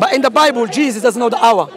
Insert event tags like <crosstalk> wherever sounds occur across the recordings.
But in the Bible, Jesus doesn't know the hour.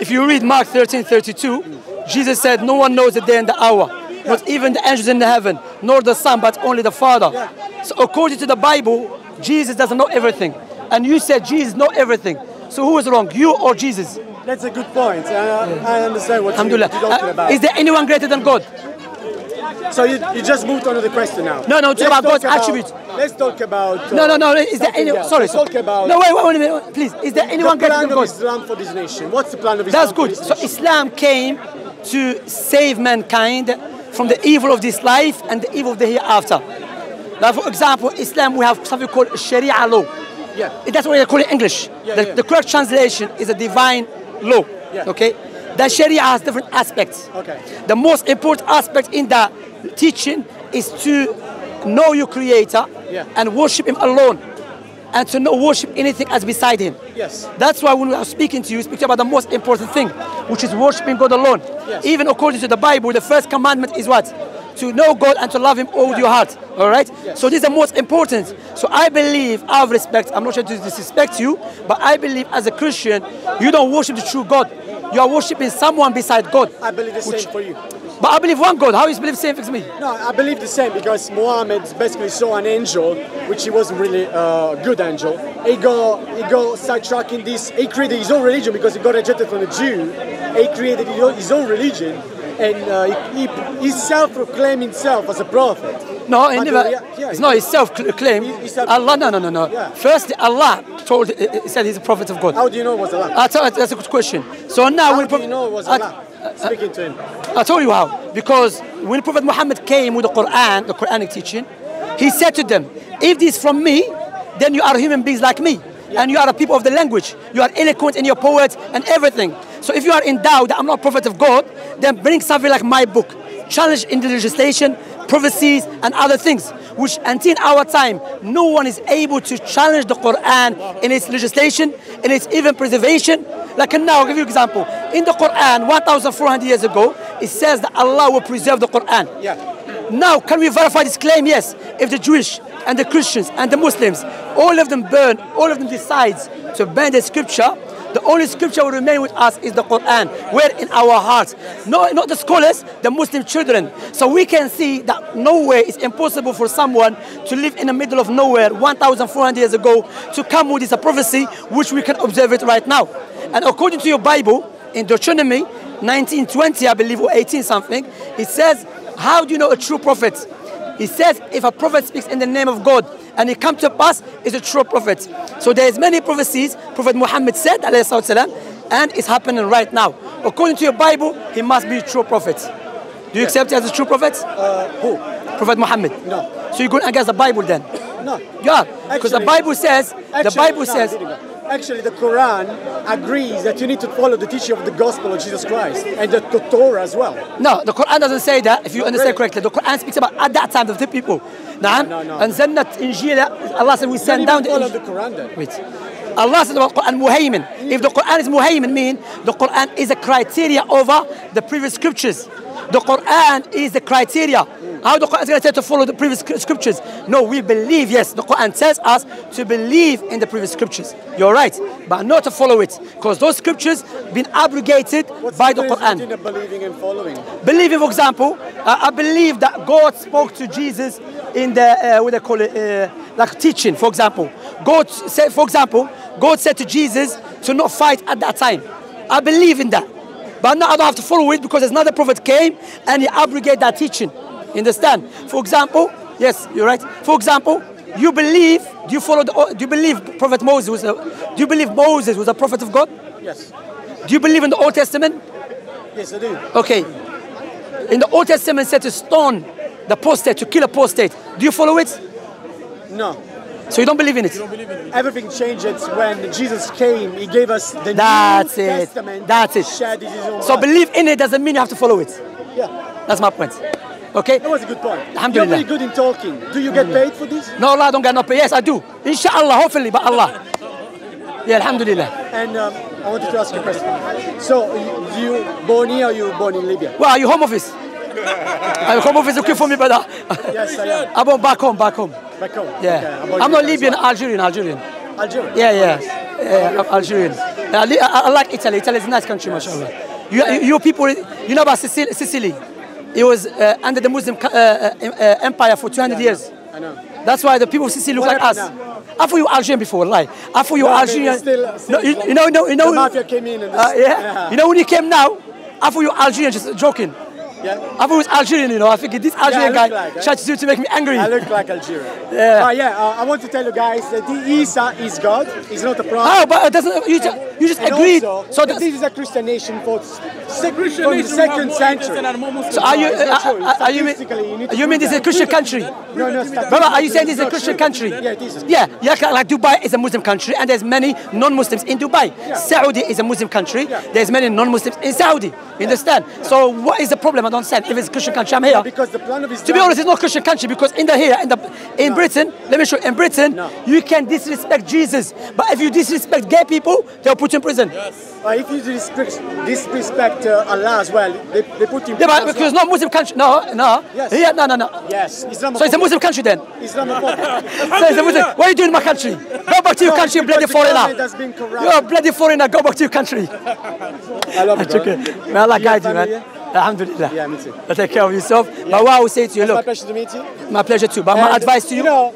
If you read Mark 13 32, Jesus said, No one knows the day and the hour, not even the angels in the heaven, nor the Son, but only the Father. So, according to the Bible, Jesus doesn't know everything. And you said Jesus knows everything. So, who is wrong, you or Jesus? That's a good point. Uh, I understand what you're talking Uh, about. is there anyone greater than God? so you, you just moved on to the question now. No, no, it's about God's attribute. Let's talk about. uh, No, no, no. Is there any? else. Sorry, Let's sorry. talk about. No, wait, wait, wait a minute, please. Is there anyone the plan of? Islam for this nation. What's the plan of Islam? That's good. So? Islam came to save mankind from the evil of this life and the evil of the hereafter. Now, for example, Islam we have something called Sharia law. Yeah. That's what they call it in English. Yeah, the, yeah. the correct translation is a divine law. Yeah. Okay. The Sharia has different aspects. Okay. The most important aspect in the teaching is to know your Creator Yeah. and worship Him alone, and to not worship anything as beside Him. Yes. That's why when we are speaking to you, speak about the most important thing, which is worshiping God alone. Yes. Even according to the Bible, the first commandment is what? To know God and to love Him all with your heart. All right? Yes. So this is the most important. So I believe, out of respect, I'm not trying to disrespect you, but I believe as a Christian, you don't worship the true God. You are worshiping someone beside God. I believe the same for you. But I believe one God. How you believe the same thing as me? No, I believe the same because Muhammad basically saw an angel, which he wasn't really a good angel. He got he got sidetracked in this. He created his own religion because he got rejected from the Jew. He created his own- his own religion, and uh, he, he, he self-proclaimed himself as a prophet. No, he never. yeah, it's not his self-claim. He- he Allah, no, no, no, no. Yeah. Firstly, Allah told, he said he's a prophet of God. How do you know it was Allah? I tell, that's a good question. So now, How do you know it was I- Allah speaking to him? I'll tell you how. Because when Prophet Muhammad came with the Quran, the Quranic teaching, he said to them, if this is from me, then you are human beings like me. And you are a people of the language. You are eloquent in your poets and everything. So if you are in doubt that I'm not a prophet of God, then bring something like my book. Challenge in the legislation, prophecies, and other things. Which until our time, no one is able to challenge the Quran in its legislation, in its even preservation. Like now, I'll give you an example. In the Quran, 1,400 years ago, it says that Allah will preserve the Quran. Yeah. Now, can we verify this claim? Yes. If the Jewish and the Christians and the Muslims, all of them burn, all of them decides to burn the scripture, the only scripture will remain with us is the Quran. Where in our hearts. No, not the scholars, the Muslim children. So we can see that nowhere is impossible for someone to live in the middle of nowhere 1,400 years ago to come with this prophecy which we can observe it right now. And according to your Bible, in Deuteronomy 1920, I believe, or 18 something, it says, How do you know a true prophet? It says, If a prophet speaks in the name of God and it comes to pass, is a true prophet. So there's many prophecies Prophet Muhammad said, salam, and it's happening right now. According to your Bible, he must be a true prophet. Do you accept him as a true prophet? Uh, who? Prophet Muhammad. No. So you're going against the Bible then? No. Yeah, because the Bible says, the Bible no, says. Actually, the Quran agrees that you need to follow the teaching of the gospel of Jesus Christ and the Torah as well. No, the Quran doesn't say that, if you understand really? correctly. The Quran speaks about at that time the people. No, no, no. And Zannat Injil, Allah said, we send down the Injil. the Quran then. Wait. Allah said about Quran muhaymin. If the Quran is muhaymin, mean the Quran is a criteria over the previous scriptures. The Quran is the criteria how the Quran is going to say to follow the previous scriptures? No, we believe, yes, the Quran tells us to believe in the previous scriptures. You're right, but not to follow it. Because those scriptures been abrogated What's by the difference Quran. between believing and following? Believing, for example, uh, I believe that God spoke to Jesus in the uh, what they call it, uh, like teaching. For example, God said, for example, God said to Jesus to not fight at that time. I believe in that, but now I don't have to follow it because another prophet came and he abrogated that teaching. Understand? For example, yes, you're right. For example, you believe. Do you follow the? Uh, do you believe Prophet Moses was a? Do you believe Moses was a prophet of God? Yes. Do you believe in the Old Testament? Yes, I do. Okay. In the Old Testament, said to stone the apostate, to kill a apostate. Do you follow it? No. So you don't believe in it? Believe in it. Everything changed when Jesus came. He gave us the That's New it. Testament. That's it. So blood. believe in it doesn't mean you have to follow it. Yeah, That's my point. Okay? that was a good point. Alhamdulillah. You're very good in talking. Do you get paid for this? No, Allah don't get no pay. Yes, I do. Inshallah, hopefully, but Allah. Yeah, Alhamdulillah. And um, I wanted to ask you a question. So, you, you born here or you born in Libya? Well, are you home office? are you home office okay for me, brother? Yes, I am. I'm on back home, back home. Back home. Yeah. Okay, I'm not? Libyan, Algerian, Algerian. Algerian? Yeah, yeah. Yeah, Algerian. I, I, I like Italy. Italy is a nice country, mashallah. You, you, you people, you know about Sicily? Sicily. It was uh, under the Muslim uh, uh, uh, empire for 200 years. I know. That's why the people of Sicily look What like us. happened I thought you were Algerian before, lie. I thought you were No, Algerian. still- still no, you, you know, you know, you know. The mafia came in and Uh, this- yeah. yeah. You know when you came now, I thought you were Algerian, just joking. Yeah. I thought it was Algerian, you know. I think this Algerian look guy like, eh? tried to do to make me angry. I look like Algeria. <laughs> Yeah. Uh, yeah, uh, I want to tell you guys that the Isa is God. He's not a prophet. How? But it doesn't. You just, you just And agreed. also, so, this is a Christian nation for sec- from the nation, we have second century. Christian and more Muslim. so are you? Uh, uh, are you? Statistically, you mean this is a. Christian country? No, no, Brother, are you saying this is a Christian country? Yeah, it is. Yeah, yeah, like Dubai is a Muslim country, and there's many non-Muslims in Dubai. Saudi is a Muslim country. Yeah. There's many non-Muslims in Saudi. You understand? So what is the problem? I don't understand. If it's a Christian country, I'm here. Because the plan of Islam. To be honest, it's not a Christian country because in the here in the in Britain, let me show you, in Britain, No. you can disrespect Jesus, but if you disrespect gay people, they'll put you in prison. uh, if you disrespect, disrespect uh, Allah as well, they, they put him. Yeah, but because it's not Muslim country. No, no. Yes. Yeah, no, no, no. Yes. So it's a Muslim country then. Islamophobic. <laughs> So it's a Muslim. What are you doing in my country? Go back to your No, country, you bloody foreigner. has been corrupt. You're a bloody foreigner. Go back to your country. <laughs> I love <laughs> it. Okay. May Allah guide you, man. Alhamdulillah. Yeah, me too. But take care of yourself. But what I would say to you, It's my pleasure to meet you. my pleasure too. But my advice to you, You know,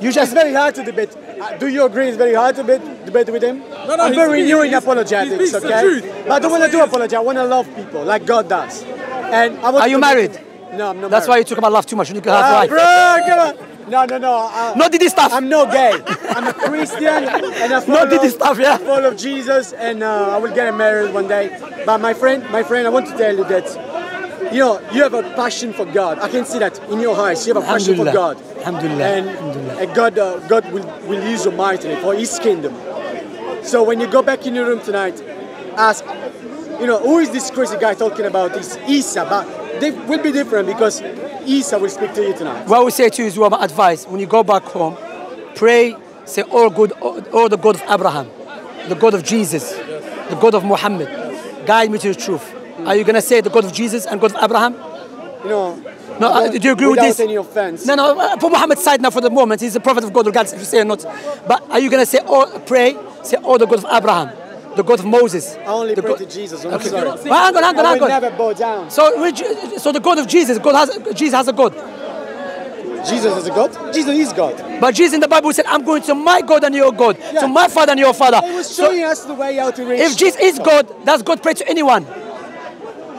you it's just very hard to debate. Uh, do you agree it's very hard to debate, debate with him? No, no, I'm he's- very he's- new in he's- apologetics, he okay? But I don't want to do it is. apologize. I want to love people like God does. And I want Are you married? him. No, I'm not married. that's why you talk about love too much. You need to have Ah, life. bro, come on. No, no, no. Uh, Not this stuff. I'm no gay. I'm a Christian and I <laughs> follow, Not this stuff, yeah. follow Jesus and uh, I will get married one day. But my friend, my friend, I want to tell you that you know you have a passion for God. I can see that in your eyes. You have a passion for God. Alhamdulillah. And, Alhamdulillah. God, uh, God will, will use you mightily for His kingdom. So when you go back in your room tonight, ask, you know, who is this crazy guy talking about this Isa? But they will be different because Isa will speak to you tonight. What I would say to you is what my advice. When you go back home, pray, say all good, all, all the God of Abraham, the God of Jesus, the God of Muhammad. Guide me to the truth. Are you gonna say the God of Jesus and God of Abraham? You know, No, uh, do you agree with this? any offense. No, no, uh, put Muhammad's side now for the moment. He's the prophet of God, regardless if you say or not. But are you gonna say, all, pray, say, oh, the God of Abraham, the God of Moses? I only the pray God- to Jesus. I'm Okay. sorry. Well, hang on, hang on, hang on. never bow down. So, so the God of Jesus, God has, Jesus has a God. Jesus is a God. Jesus is God. But Jesus in the Bible said, I'm going to my God and your God, Yeah. to my Father and your Father. He was So showing us the way how to reach. if Jesus is God, does God pray to anyone?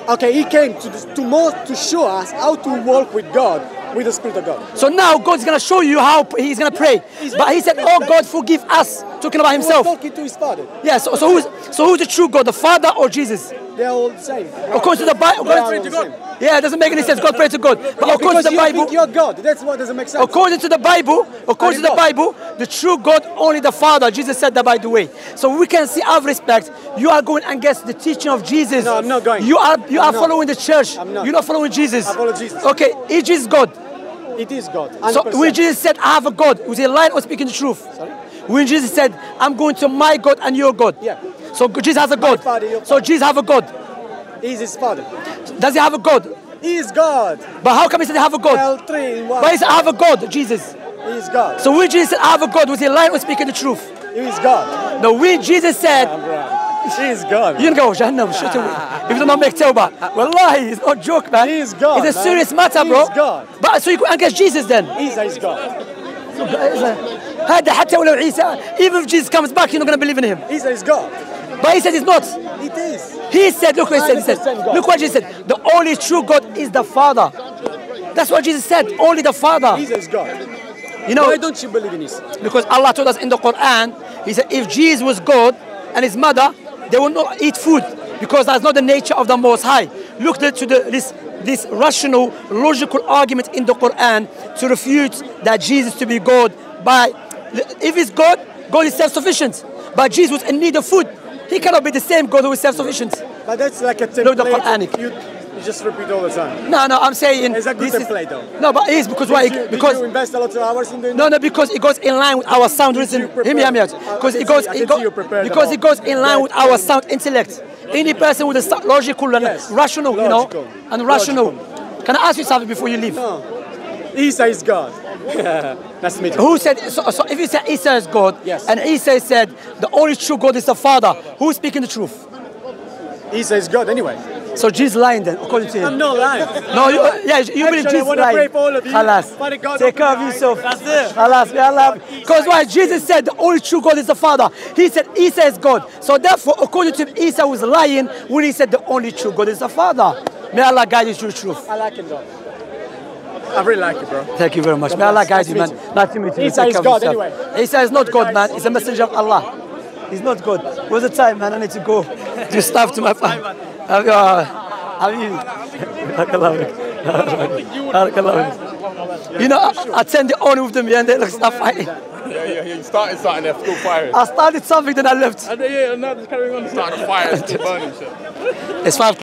Okay, he came to to more to show us how to walk with God, with the Spirit of God. So now God's gonna show you how he's gonna pray. But he said, Oh God, forgive us, talking about himself. talking to his Father. Yeah, so, so who's so who's the true God, the Father or Jesus? They're all the same. According to the Bible, pray to God. same. yeah, it doesn't make any sense. God pray to God. But according to the you Bible, think you're God. That's what doesn't make sense. according to the Bible, according to the. Bible, the true God only the Father. Jesus said that by the way. So we can see our respect. You are going against the teaching of Jesus. No, I'm not going. You are you I'm are not. following the church. I'm not. You're not following Jesus. I follow Jesus. Okay, is Jesus God? It is God. So 100%. when Jesus said, I have a God, was he lying or speaking the truth? Sorry? When Jesus said, I'm going to my God and your God. Yeah. So Jesus has a God. Father, your so Jesus have a God. He's his Father. Does he have a God? He is God. But how come he said he have a God? All three in one. But he said, I have a God, Jesus. He is God. So when Jesus said, I have a God, was he lying or speaking the truth? He is God. No, when Jesus said, He is God. you can go, Jahannam, shut up. If you don't make tawbah. Wallahi, it's not a joke, man. He is God, It's a man. serious matter, He bro. is God. But so you go against Jesus then. Isa is God. هذا حتى ولو عيسى even if Jesus comes back you're not going to believe in him Isa is God. but he said it's not It is. He said, look what he said, he said, look what Jesus said. The only true God is the Father. That's what Jesus said, only the Father. Is God. You know, Why don't you believe in this? because Allah told us in the Quran, He said, if Jesus was God and his mother, they will not eat food because that's not the nature of the Most High. Look to the, this, this rational, logical argument in the Quran to refute that Jesus to be God by, if he's God, God is self-sufficient. But Jesus was in need of food. He cannot be the same God who is self-sufficient. But that's like a template. Look, the Quranic. You, you just repeat all the time. No, no, I'm saying It's a good this is- though. No, but it is because why? You, because you invest a lot of hours in doing no, no, because it goes in line with our sound reason. Hear me, out. Because it goes, it can go- see you prepared because it goes in line with our sound intellect. Any person with a logical and Yes, rational, you know, and rational. Can I ask you something before you leave? No. Isa is God. <laughs> Nice to meet you. Who said, so, so if you say Isa is God, Yes. and Isa said the only true God is the Father, who's speaking the truth? Isa is God anyway. So Jesus lying then, according to him. I'm not lying. No, you, yeah, you believe I Jesus lying. pray for all of you. Halas. God, Take care of yourself. That's it. Halas, may Allah. Because why? Jesus said the only true God is the Father. He said Isa is God. So therefore, according to him, Isa was lying when he said the only true God is the Father. May Allah guide you to the truth. I like him though. I really like it, bro. Thank you very much. May Allah bless. guide you, man. Nice to meet you. Isa Take is God anyway. Isa is not God, man. He's a messenger of Allah. He's not God. What's the time, man? I need to go <laughs> do stuff to my family. Habibi. Barakallahu fik. Barakallahu fik. You know, I, I tend to on with them yeah, and they like start fighting. Yeah, yeah, yeah. You started something, they're still firing. I started something, then I left. And yeah, and now just carrying on. <laughs> Starting a fire, still burning shit. It's five.